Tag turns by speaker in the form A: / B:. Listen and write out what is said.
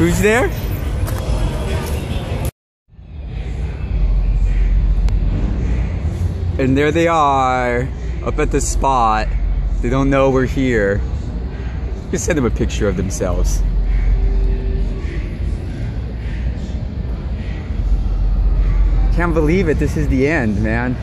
A: Who's there? And there they are, up at the spot. They don't know we're here. Just send them a picture of themselves. Can't believe it, this is the end, man.